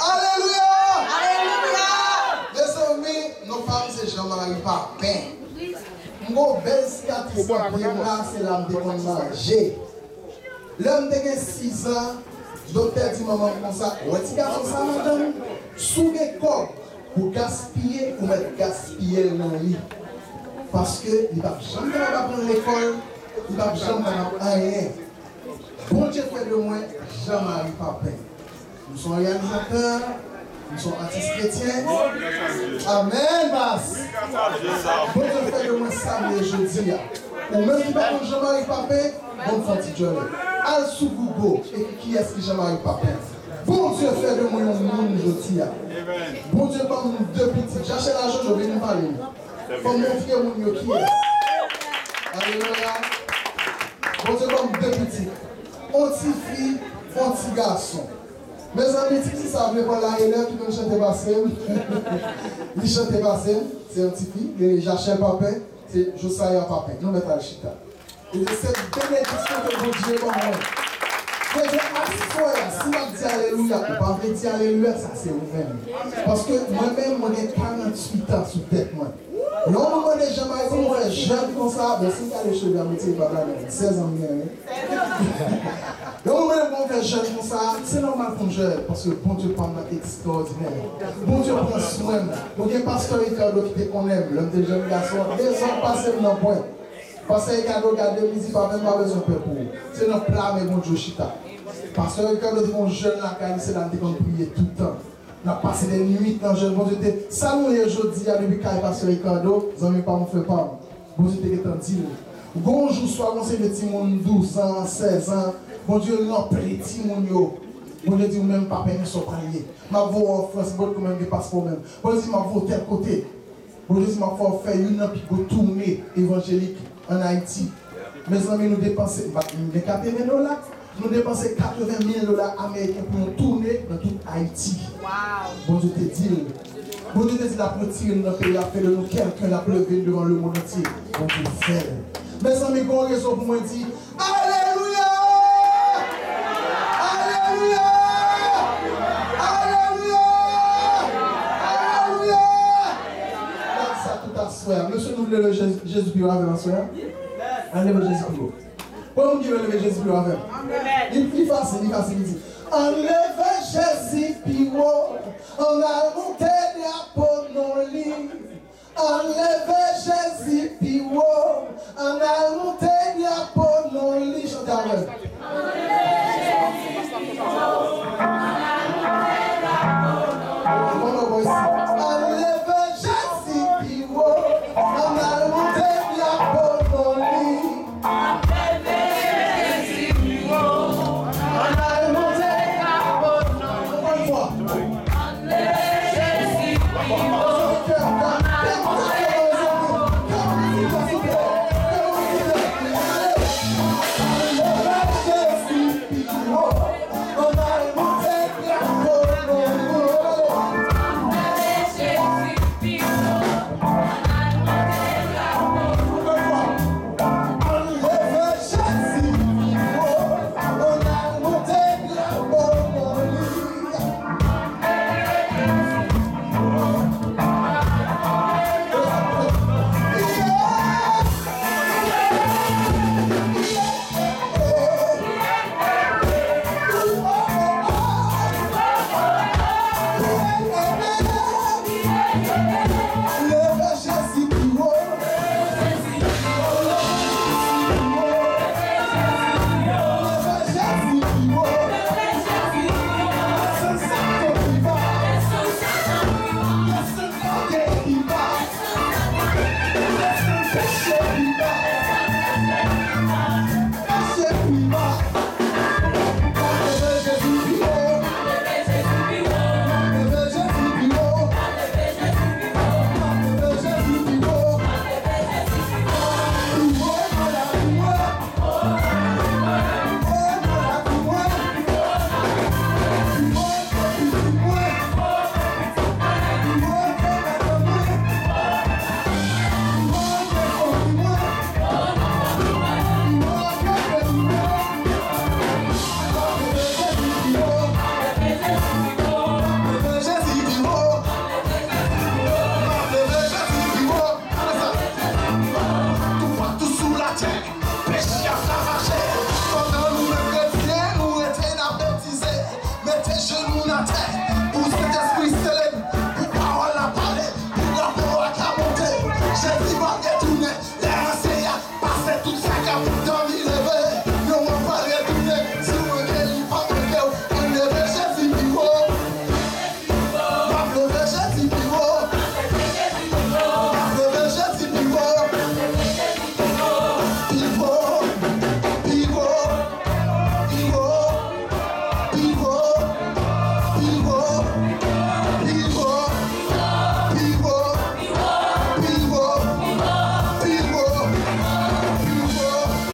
Alléluia. Alléluia. Mes amis, nos femmes, c'est Jean-Marie Papin. Mon bel cicatrice là, c'est l'âme de manger. L'homme de 6 ans, docteur dit maman comme ça, ouais, garçon ça madame, sous les corps pour gaspiller, pour mettre gaspiller dans le lit. Parce que il va jamais apprendre l'école, il va jamais rien. Bon Dieu fait de moi, Jean-Marie Papin. Nous sommes réalisateurs, nous sommes artistes chrétiens. Amen, basse. Bon Dieu de mais je dis, ou qui va Jean-Marie Papin, bon fati Johnny. Al Google, et qui est-ce que Jean-Marie Papin? Bon Dieu fait de moi un monde, je dis. Bon Dieu, comme nous deux petits, j'achète l'argent, je vais nous parler. Faut montrer au monde qui est. Alléluia. Bon Dieu, comme deux petits. On on la chante Jachel Papin, c'est Josiah Papin. Nous mettons le chita. Et c'est cette bénédiction que vous Dieu moi. Je dis, à si on dit Alléluia, ou pas dire Alléluia, ça c'est vous-même. Parce que moi-même, moi j'ai 48 ans sous tête, moi. Non mwen konen jama e kon mwen jen kon sa, ben si ka le chou da mwen te baba nan, 16 an mwen. Non mwen konen mwen jen kon sa, se normal kon jen, paske bon dieu pan mwen ekstraordinèr. Bon dieu pan souen, mwen gen pastor e kado ki te konen, lèm de jen gason, de zon pase mwen anpwen. Pase e kado gade mizi pa men mwen bezon pe pou. Se nan plame bon dieu chita. Pastor e kado di kon jen la kani se lan te kon priye toutan. Temps. On a passé des nuits dans le jeune. Bon Dieu, aujourd'hui, depuis qu'il pasteur Ricardo, vous n'avez pas mon fait pas. Bon Dieu. Bonjour, soit on sait petits monde 12 ans, 16 ans. Bon Dieu, non, petit monde. Bon même sont liés. Ma voix en même, même. Bon ma voix côté. Bon ma voix faire une tourner évangélique en Haïti. Mes amis, nous dépensons, les 80 000 dollars, nous dépensons 80 000 dollars américains pour nous tourner dans tout Haïti. Wow. Bon Dieu te dit, bon Dieu te dit, la petite dans le pays, a fait de nous quelqu'un, la pleuvé devant le monde entier. Bon Dieu fait. Mes amis, qu'on raison pour moi dire, Alléluia! Alléluia! Alléluia! Alléluia! Comme ça tout à soir. Monsieur, nous voulons le Jésus Christ avec un soir. Enlève Jésus Christ. Pourquoi nous voulons lever Jésus Christ avec? Il est facile, il est facile, il dit. Yes. Everybody doing it. Let us say,